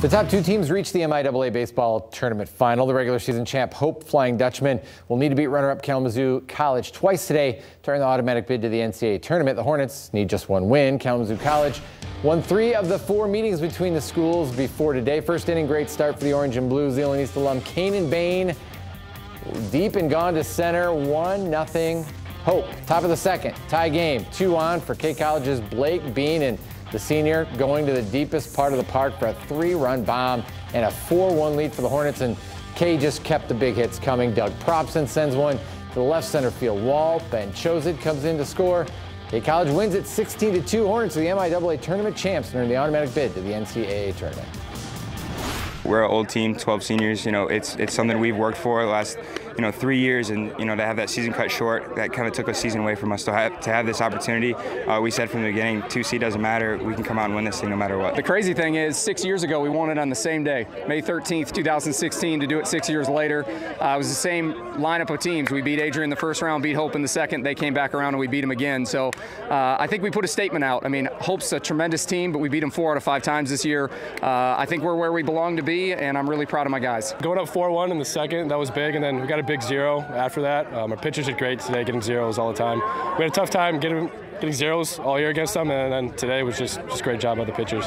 The top two teams reached the MIAA baseball tournament final. The regular season champ Hope Flying Dutchman will need to beat runner-up Kalamazoo College twice today to earn the automatic bid to the NCAA tournament. The Hornets need just one win. Kalamazoo College won three of the four meetings between the schools before today. First inning, great start for the Orange and Blue. Zeeland East alum Kanan Bain deep and gone to center. One nothing. Hope top of the second tie game. Two on for K College's Blake Bean and the senior going to the deepest part of the park for a three-run bomb and a 4-1 lead for the Hornets. And K just kept the big hits coming. Doug Propson sends one to the left center field wall. Ben Chozid comes in to score. K College wins at 16-2. Hornets are the MIAA tournament champs and earn the automatic bid to the NCAA tournament. We're an old team, 12 seniors. You know, it's it's something we've worked for the last you know three years, and you know to have that season cut short, that kind of took a season away from us. To have to have this opportunity, uh, we said from the beginning, two C doesn't matter. We can come out and win this thing no matter what. The crazy thing is, six years ago we won it on the same day, May 13th, 2016. To do it six years later, uh, it was the same lineup of teams. We beat Adrian in the first round, beat Hope in the second. They came back around and we beat them again. So uh, I think we put a statement out. I mean, Hope's a tremendous team, but we beat them four out of five times this year. Uh, I think we're where we belong to be, and I'm really proud of my guys. Going up 4-1 in the second, that was big, and then we got a big zero after that. Um, our pitchers did great today, getting zeros all the time. We had a tough time getting getting zeros all year against them, and then today was just just great job by the pitchers.